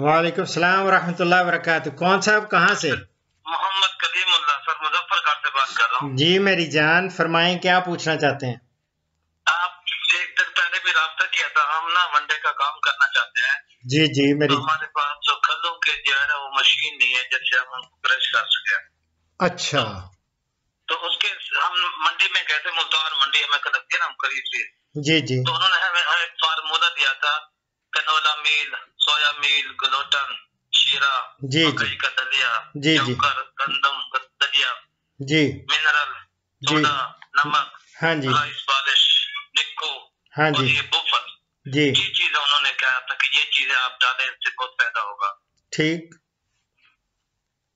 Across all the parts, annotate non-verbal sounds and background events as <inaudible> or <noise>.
वालेकुम सलाम वरहमतुल्लाह वरकत कौन साहब कहाँ से? मोहम्मद कलीमुल्लाह सर मुजफ्फरगढ़ से बात कर रहा हूँ। जी मेरी जान फरमाएँ क्या पूछना चाहते हैं? आप एक दिन पहले भी रब्ता किया था हम ना वनडे का काम करना चाहते हैं। जी जी तो मेरी हमारे पास जो खलों के जो है ना वो मशीन नहीं है जिससे हम उनको ब्रश कर सके। अच्छा। तो उसके हम मंडी में गए थे मुल्तान मंडी हमें लगती है ना हम करीब से जी जी। तो उन्होंने हमें एक फार्मूला दिया था कनोला मील सोया मील ग्लूटन शीरा जी, जी। मकई का दलिया जी, जी। गंदम का दलिया जी। मिनरल जी। सोडा नमक हाँ जी। राइस पॉलिश निक्को हाँ जी। ये बुफल जी। ये चीज़ें उन्होंने कहा था कि ये चीज़ें आप डालें इससे बहुत फ़ायदा होगा। ठीक।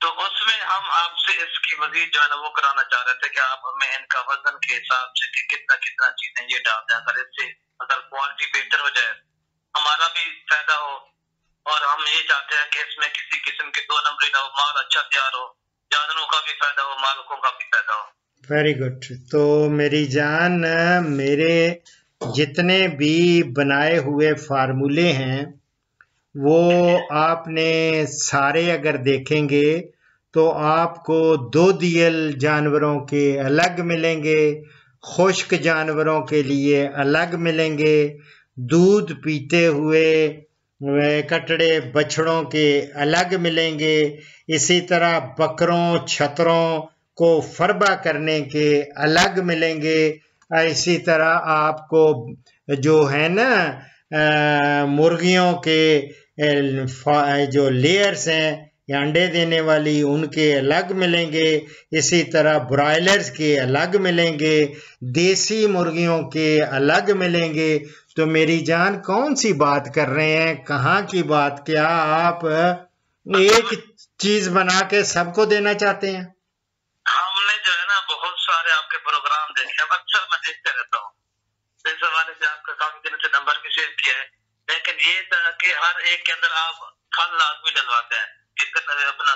तो उसमें हम आपसे इसकी मजीद जो है ना वो कराना चाह रहे थे कि आप हमें इनका वज़न के हिसाब से कि कितना कितना चीज़ें ये डाल दें अगर इससे अगर क्वालिटी बेहतर हो जाए। हमारा भी फ़ायदा हो। और हम ये चाहते हैं कि इसमें किसी किस्म की दो नंबरी ना हो, माल अच्छा तैयार हो। जानवरों का भी फ़ायदा हो, मालकों का भी फ़ायदा हो। वेरी गुड तो मेरी जान, मेरे जितने भी बनाए हुए फार्मूले हैं, वो आपने सारे अगर देखेंगे तो आपको दो दियल जानवरों के अलग मिलेंगे, खुश्क जानवरों के लिए अलग मिलेंगे दूध पीते हुए कटड़े बछड़ों के अलग मिलेंगे। इसी तरह बकरों, छतरों को फरबा करने के अलग मिलेंगे। इसी तरह आपको जो है ना मुर्गियों के जो लेयर्स हैं, या अंडे देने वाली, उनके अलग मिलेंगे। इसी तरह ब्रॉयलर्स के अलग मिलेंगे। देसी मुर्गियों के अलग मिलेंगे। तो मेरी जान कौन सी बात कर रहे हैं? कहाँ की बात? क्या आप एक चीज़ बना के सबको देना चाहते हैं? हमने जो है ना बहुत सारे आपके प्रोग्राम देखे अब अक्सर मैं देखते रहता हूँ। इस हवाले से आपका काफ़ी दिन से नंबर भी सेव किया है। लेकिन ये था कि हर एक के अंदर आप फल लाजमी डलवाते हैं। अपना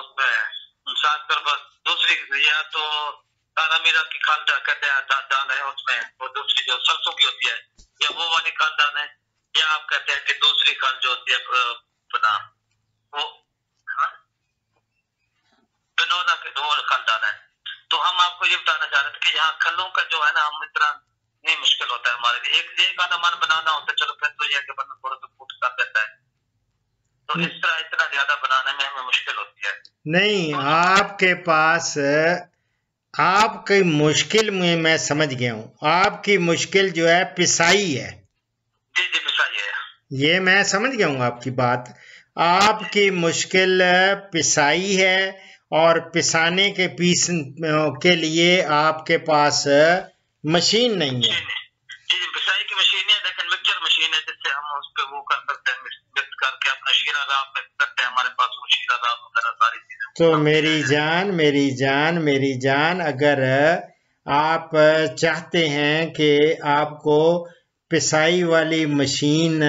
उसमें दूसरी, या तो तारा मीरा की डा- कहते हैं, दा- डाल है उसमें, वो दूसरी जो सरसों की होती है, या वो वाली डाल है, या आप कहते हैं कि दूसरी खाल जो होती है अपना वो हाँ? बिनोदा के दो डाला है। तो हम आपको ये बताना चाह रहे थे कि यहाँ खलों का जो है ना, हम इतना नहीं मुश्किल होता है हमारे लिए। एक एक आधा मन बनाना होता है, चलो फिर तो यह बंदा थोड़ा सा फूट कर देता है। तो इस तरह, इतना ज़्यादा बनाने में हमें मुश्किल होती है। नहीं, आपके पास आपकी मुश्किल में मैं समझ गया हूँ। आपकी मुश्किल जो है पिसाई है। जी जी पिसाई है। ये मैं समझ गया हूँ आपकी बात। आपकी मुश्किल पिसाई है और पिसाने के पीस के लिए आपके पास मशीन नहीं है जी जी पिसाई की मशीन है लेकिन मिक्सचर मशीन है जिससे हम उस पे वो कर सकते हैं मिक्स हमारे पास वगैरह सारी चीज़ें तो मेरी जान मेरी जान मेरी जान अगर आप चाहते हैं कि आपको पिसाई वाली मशीन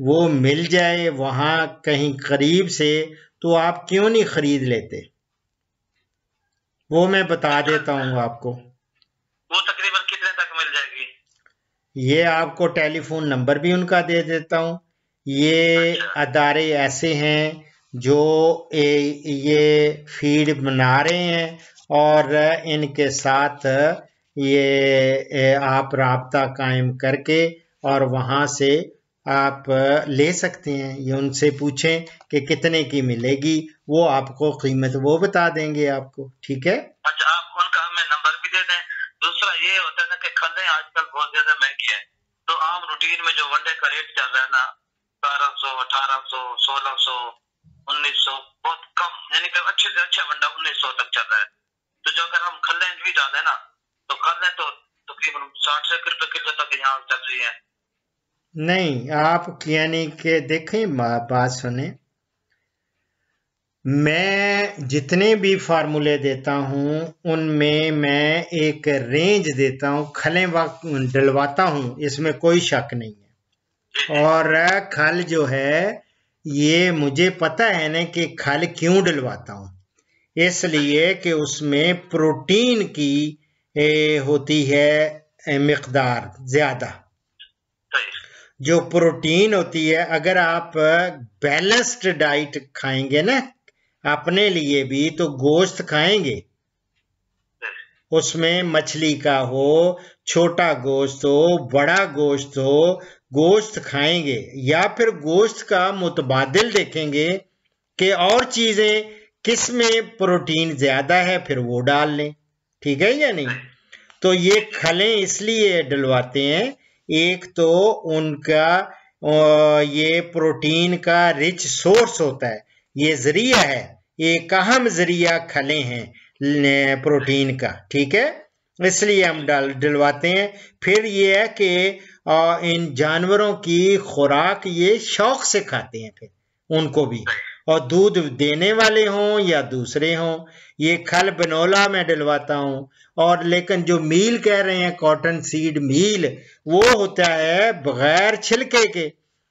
वो मिल जाए वहाँ कहीं करीब से तो आप क्यों नहीं खरीद लेते? वो मैं बता देता हूँ आपको। वो तकरीबन कितने तक मिल जाएगी? ये आपको टेलीफोन नंबर भी उनका दे देता हूँ। ये अच्छा। अदारे ऐसे हैं जो ए, ये फ़ीड बना रहे हैं और इनके साथ ये ए, आप राबता कायम करके और वहाँ से आप ले सकते हैं। ये उनसे पूछें कि कितने की मिलेगी वो आपको कीमत वो बता देंगे आपको ठीक है? अच्छा आप उनका हमें नंबर भी दे दें। दूसरा ये होता है ना कि खलें आजकल बहुत ज़्यादा महँगी है। तो आम रूटीन में जो वनडे का रेट चल रहा है ना सौ सोलह उन्नीस सौ, बहुत कम, यानी अच्छे से अच्छा उन्नीस सौ तक है। तो ना तो खलें तो किलो तक यहाँ नहीं, आप यानी कि देखें बात सुने। मैं जितने भी फार्मूले देता हूँ, उनमें मैं एक रेंज देता हूँ, खलें वक्त डलवाता हूँ, इसमें कोई शक नहीं है। और खल जो है ये मुझे पता है ना कि खल क्यों डलवाता हूँ। इसलिए कि उसमें प्रोटीन की ए, होती है मकदार ज़्यादा। जो प्रोटीन होती है अगर आप बैलेंस्ड डाइट खाएँगे ना अपने लिए भी तो गोश्त खाएँगे। उसमें मछली का हो छोटा गोश्त हो बड़ा गोश्त हो गोश्त खाएँगे या फिर गोश्त का मुतबादल देखेंगे कि और चीज़ें किसमें प्रोटीन ज़्यादा है फिर वो डाल लें। ठीक है या नहीं? तो ये खलें इसलिए डलवाते हैं एक तो उनका ये प्रोटीन का रिच सोर्स होता है ये ज़रिया है एक अहम ज़रिया खले हैं प्रोटीन का। ठीक है? इसलिए हम डाल, डलवाते हैं। फिर ये है कि इन जानवरों की खुराक ये शौक से खाते हैं फिर, उनको भी। और दूध देने वाले हों या दूसरे हों, ये खल बनोला में डलवाता हूँ। और लेकिन जो मील कह रहे हैं कॉटन सीड मील, वो होता है बगैर छिलके के।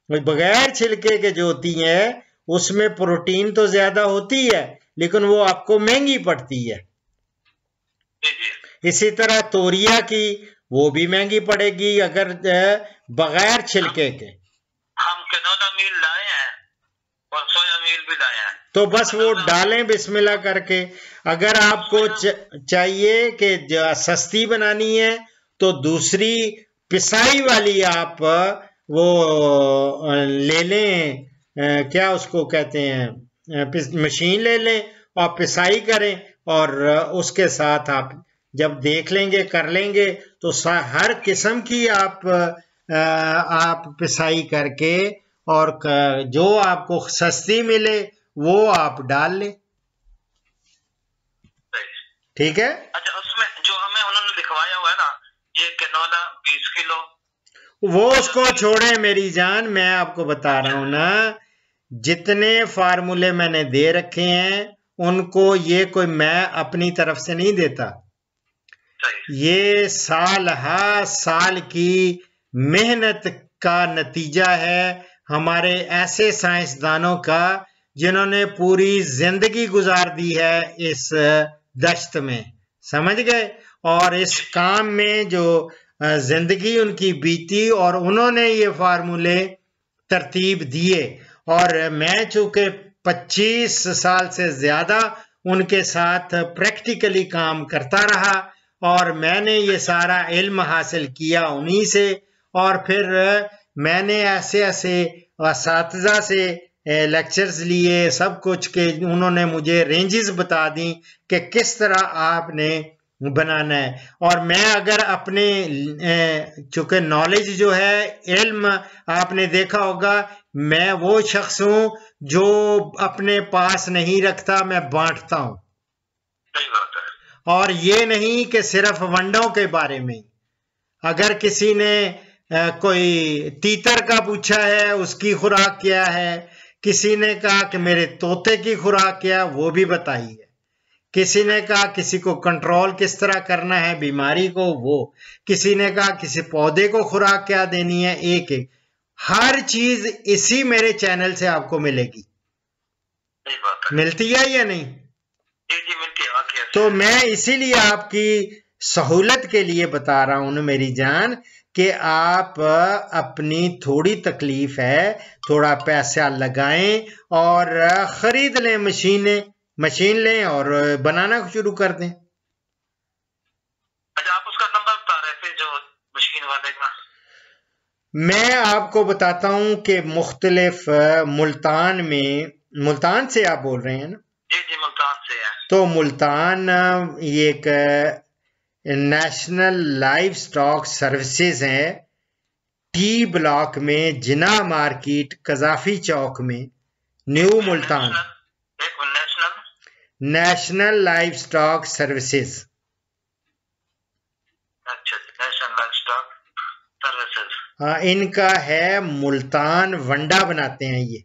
बगैर छिलके के जो होती है, उसमें प्रोटीन तो ज़्यादा होती है, लेकिन वो आपको महँगी पड़ती है। इसी तरह तोरिया की वो भी महँगी पड़ेगी अगर बगैर छिलके के। हम मील लाए हैं? और सोया मील भी लाए हैं। तो बस वो डालें बिस्मिल्लाह करके। अगर आपको चाहिए कि सस्ती बनानी है तो दूसरी पिसाई वाली आप वो ले लें। क्या उसको कहते हैं? मशीन ले लें और पिसाई करें और उसके साथ आप जब देख लेंगे कर लेंगे तो हर किस्म की आप आप पिसाई करके और जो आपको सस्ती मिले वो आप डाल ले। ठीक है? अच्छा उसमें जो हमें उन्होंने लिखवाया हुआ है ना ये कैनोला बीस किलो। वो उसको छोड़े मेरी जान मैं आपको बता रहा हूँ ना जितने फार्मूले मैंने दे रखे हैं उनको ये कोई मैं अपनी तरफ़ से नहीं देता। ये साल हा साल की मेहनत का नतीजा है हमारे ऐसे साइंसदानों का, जिन्होंने पूरी ज़िंदगी गुजार दी है इस दश्त में। समझ गए? और इस काम में जो ज़िंदगी उनकी बीती और उन्होंने ये फार्मूले तरतीब दिए, और मैं चूँकि 25 साल से ज़्यादा उनके साथ प्रैक्टिकली काम करता रहा और मैंने ये सारा इल्म हासिल किया उन्हीं से, और फिर मैंने ऐसे ऐसे इस से लेक्चर्स लिए, सब कुछ के, उन्होंने मुझे रेंजेस बता दी कि किस तरह आपने बनाना है। और मैं अगर अपने चूँकि नॉलेज जो है, इल्म, आपने देखा होगा, मैं वो शख्स हूँ जो अपने पास नहीं रखता, मैं बांटता हूँ। और ये नहीं कि सिर्फ़ वंडों के बारे में। अगर किसी ने कोई तीतर का पूछा है उसकी खुराक क्या है किसी ने कहा कि मेरे तोते की खुराक क्या वो भी बताई है किसी ने कहा किसी को कंट्रोल किस तरह करना है बीमारी को वो। किसी ने कहा किसी पौधे को खुराक क्या देनी है एक एक। हर चीज़ इसी मेरे चैनल से आपको मिलेगी। मिलती है या नहीं? तो मैं इसीलिए आपकी सहूलत के लिए बता रहा हूँ मेरी जान कि आप अपनी थोड़ी तकलीफ़ है थोड़ा पैसा लगाएँ और खरीद लें मशीनें मशीन लें और बनाना शुरू कर दें। अच्छा आप उसका नंबर बता रहे थे जो मशीन वाले का। मैं आपको बताता हूँ कि मुख्तलिफ़ मुल्तान में मुल्तान से आप बोल रहे हैं ना? है तो मुल्तान ये एक नेशनल लाइव स्टॉक सर्विसेज़ है। टी ब्लॉक में जिना मार्केट कजाफी चौक में new Multan. National livestock services हाँ इनका है मुल्तान वंडा बनाते हैं ये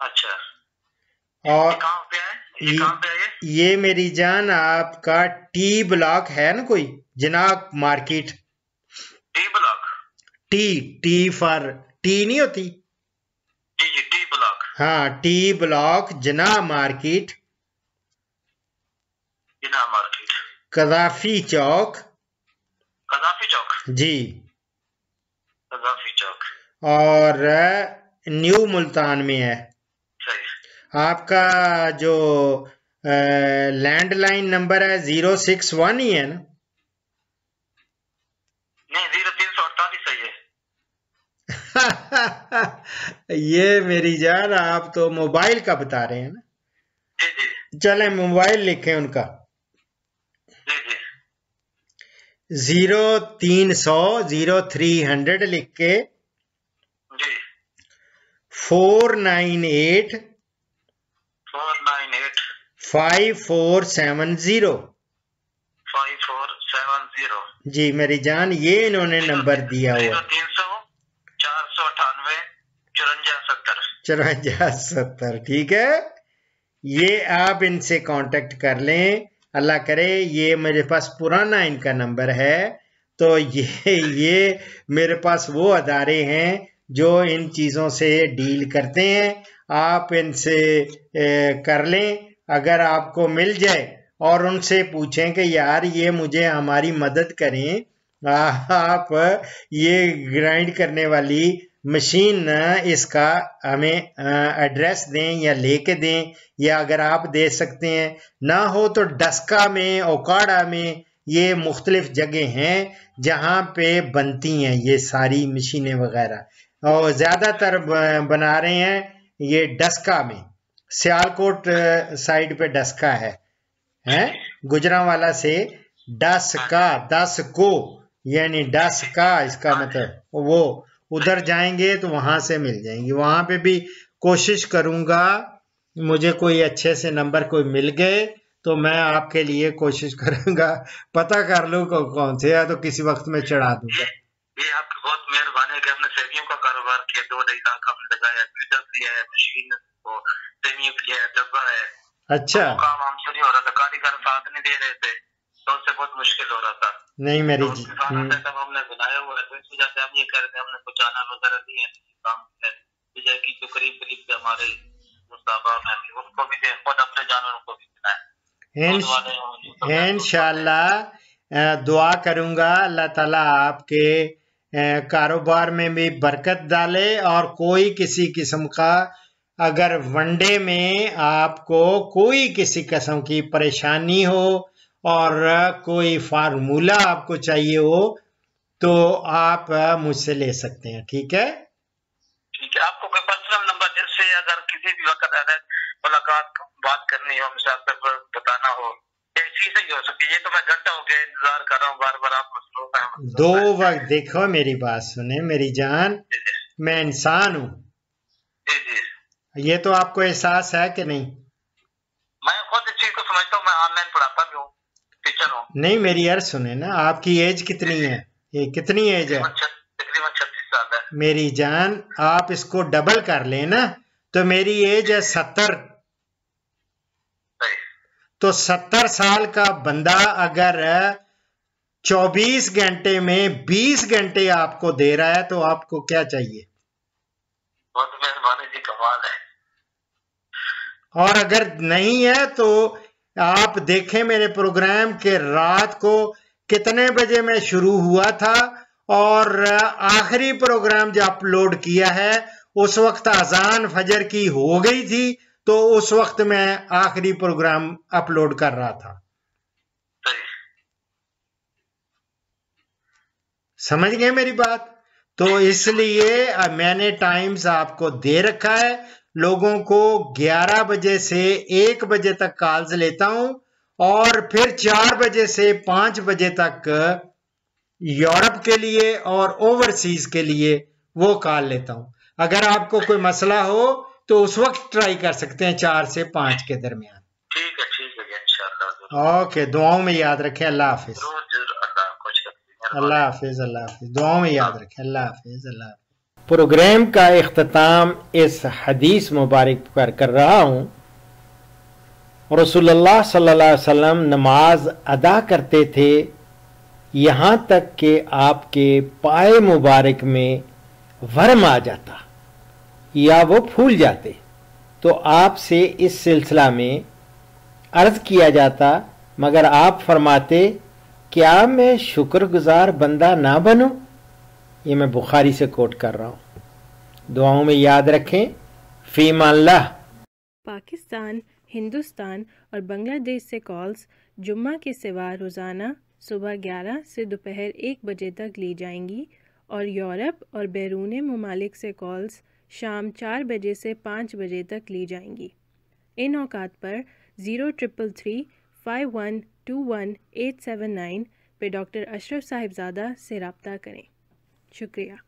अच्छा और ये, ये? मेरी जान आपका टी ब्लॉक है ना कोई? जनाब market T block T T for T नहीं होती? हाँ T block Jinnah market Jinnah market Gaddafi Chowk Gaddafi Chowk जी। गद्दाफी चौक और न्यू मुल्तान में है। आपका जो लैंडलाइन नंबर है ज़ीरो सिक्स वन ही है ना? नहीं ज़ीरो तीन सौ अड़तालीस है। <laughs> ये मेरी जान आप तो मोबाइल का बता रहे हैं ना? जी जी। चले मोबाइल लिखें उनका। ज़ीरो तीन सौ ज़ीरो थ्री हंड्रेड लिख के four nine eight five four seven zero five four seven zero जी मेरी जान ये इन्होंने नंबर दिया हुआ। तीन सौ चार सौ अठानवे चौरंजा सत्तर। चौराजा सत्तर ठीक है? ये आप इनसे कांटेक्ट कर लें। अल्लाह करे ये मेरे पास पुराना इनका नंबर है। तो ये ये मेरे पास वो अदारे हैं जो इन चीज़ों से डील करते हैं। आप इनसे कर लें। अगर आपको मिल जाए और उनसे पूछें कि यार ये मुझे हमारी मदद करें आप ये ग्राइंड करने वाली मशीन इसका हमें एड्रेस दें या लेके दें या अगर आप दे सकते हैं। ना हो तो डस्का में, ओकाड़ा में ये मुख्तलिफ़ जगह हैं जहाँ पे बनती हैं ये सारी मशीनें वगैरह। और ज़्यादातर बना रहे हैं ये डस्का में। सियालकोट साइड पे डस्का है हैं? गुजरावाला से डस का दस को यानी डस का इसका मतलब वो उधर जाएँगे तो वहाँ से मिल जाएँगे। वहाँ पे भी कोशिश करूँगा मुझे कोई अच्छे से नंबर कोई मिल गए तो मैं आपके लिए कोशिश <laughs> करूँगा। पता कर लूँ कौन से है तो किसी वक्त में चढ़ा दूँगा। ये आपकी बहुत मेहरबानी है कि हमने सेवियों का कारोबार किया दो ढाई लाख हमने लगाया फीडर लिया है मशीन को सेवियों की है डब्बा है। अच्छा। वो काम हमसे नहीं हो रहा था कारीगर साथ नहीं दे रहे थे तो उससे बहुत मुश्किल हो रहा था। नहीं मेरी तो जी। किसानों हम्म, हमने बनाया हुआ है तो इस वजह से हम ये कह रहे थे हमने कुछ जानवर वगैरह दिए हैं काम है। विजय की जो करीब करीब के हमारे मुस्ताबा में उनको भी दें खुद अपने जानवरों को भी दिलाएँ इन दूध वाले हों, यूसुफ हैं, इंशाल्लाह दुआ करूँगा अल्लाह ताला आपके कारोबार में भी बरकत डाले और कोई किसी किस्म का अगर वनडे में आपको कोई किसी किस्म की परेशानी हो और कोई फार्मूला आपको चाहिए हो तो आप मुझसे ले सकते हैं, ठीक है? ठीक है, आपको कोई पर्सनल नंबर जिससे अगर किसी भी वक्त अगर मुलाकात, बात करनी हो पर बताना हो या से ही हो सकती है। ये तो मैं घंटा हो गया इंतज़ार कर रहा हूँ बार बार आप मसरूफ दो वक्त देखो मेरी बात सुने मेरी जान। मैं इंसान हूँ। ये तो आपको एहसास है कि नहीं? मैं खुद इस चीज़ को समझता हूँ मैं ऑनलाइन पढ़ाता भी हूँ टीचर हूँ। नहीं मेरी अर्ज़ सुने ना आपकी एज कितनी है? ये कितनी एज है? तकरीबन छत- छत्तीस साल है। मेरी जान आप इसको डबल कर लेना तो मेरी एज है सत्तर। तो सत्तर साल का बंदा अगर चौबीस घंटे में बीस घंटे आपको दे रहा है तो आपको क्या चाहिए? बहुत मेहरबानी जी कमाल है। और अगर नहीं है तो आप देखें मेरे प्रोग्राम के रात को कितने बजे में शुरू हुआ था और आखिरी प्रोग्राम जो अपलोड किया है उस वक्त अजान फजर की हो गई थी। तो उस वक्त मैं आखिरी प्रोग्राम अपलोड कर रहा था। समझ गए मेरी बात? तो इसलिए मैंने टाइम्स आपको दे रखा है। लोगों को 11 बजे से 1 बजे तक कॉल्स लेता हूँ और फिर 4 बजे से 5 बजे तक यूरोप के लिए और ओवरसीज के लिए वो कॉल लेता हूँ। अगर आपको कोई मसला हो तो उस वक्त ट्राई कर सकते हैं चार से पाँच के दरमियान। ठीक है ठीक है इंशाल्लाह ओके दुआओं में याद रखें अल्लाह हाफिज। अल्लाह खुश हाफिज अल्लाह हाफिज। दुआओं में याद रखें अल्लाह हाफिज अल्लाह हाफिज। प्रोग्राम का अख्ताम इस हदीस मुबारक पर कर रहा हूँ। रसूलुल्लाह सल्लल्लाहु अलैहि वसल्लम नमाज़ अदा करते थे। यहाँ तक कि आपके पाए मुबारक में वर्म आ जाता। या वो फूल जाते। तो आपसे इस सिलसिला में अर्ज़ किया जाता, मगर आप फरमाते, क्या मैं शुक्रगुजार बंदा ना बनूं? ये मैं बुखारी से कोट कर रहा हूँ। दुआओं में याद रखें फ़ीमाल्ला पाकिस्तान, हिंदुस्तान और बांग्लादेश से कॉल्स जुम्मा के सिवा रोज़ाना सुबह 11 से दोपहर एक बजे तक ली जाएँगी और यूरोप और बैरून ममालिक से कॉल्स शाम चार बजे से पाँच बजे तक ली जाएँगी। इन अवकात पर zero triple three five one two one eight seven nine पे डॉक्टर अशरफ साहिबजादा से रबता करें। शुक्रिया।